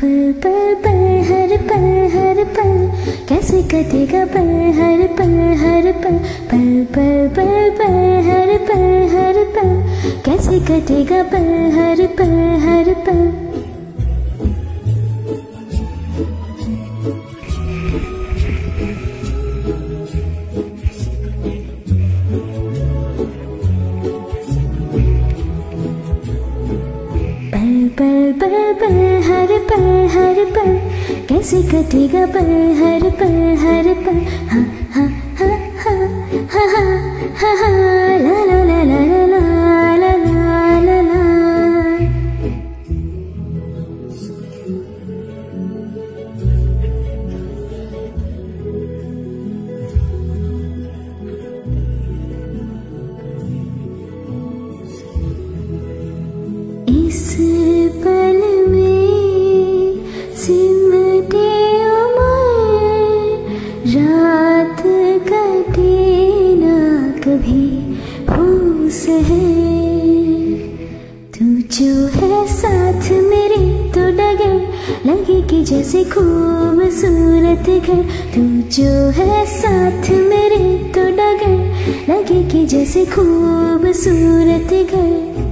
पल पल पल हर पल हर पल कैसे कटेगा पल हर पल हर पल पल पल पल पल हर पल हर पल कैसे कटेगा पल हर पल हर पल पल पल पल हर पल हर पल। कैसे कटेगा पल, हर पल हर पल। हाँ हाँ हाँ हाँ हाँ हाँ हाँ तू जो है साथ मेरे तो डगर, लगे कि जैसे खूबसूरत घर। तू जो है साथ मेरे तो डगर, लगे कि जैसे खूबसूरत घर।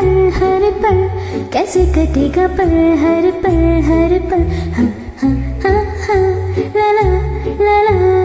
पल हर पल कैसे कटेगा पल हर पल हर पल हाँ हाँ हाँ हाँ ला ला ला ला।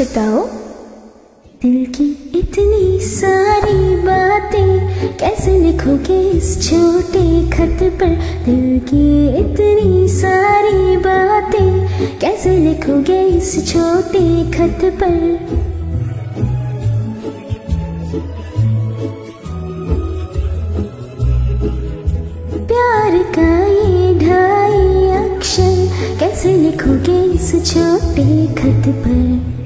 बताओ। दिल की इतनी सारी बातें कैसे लिखोगे इस छोटे खत पर? दिल की इतनी सारी बातें कैसे लिखोगे इस छोटे खत पर? प्यार का ये ढाई अक्षर कैसे लिखोगे इस छोटे खत पर?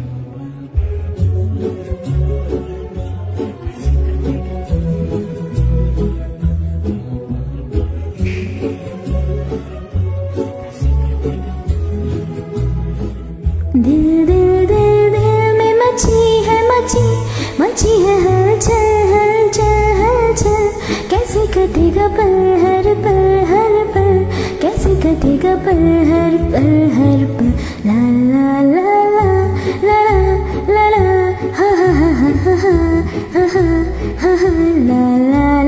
मची है हलचल हलचल हलचल कैसे कटेगा पल हर पल हर पल? कैसे कटेगा पल हर पल हर पल? ला ला ला ला ला ला ला। हा हा हा हा हा हा हा हा, ला ला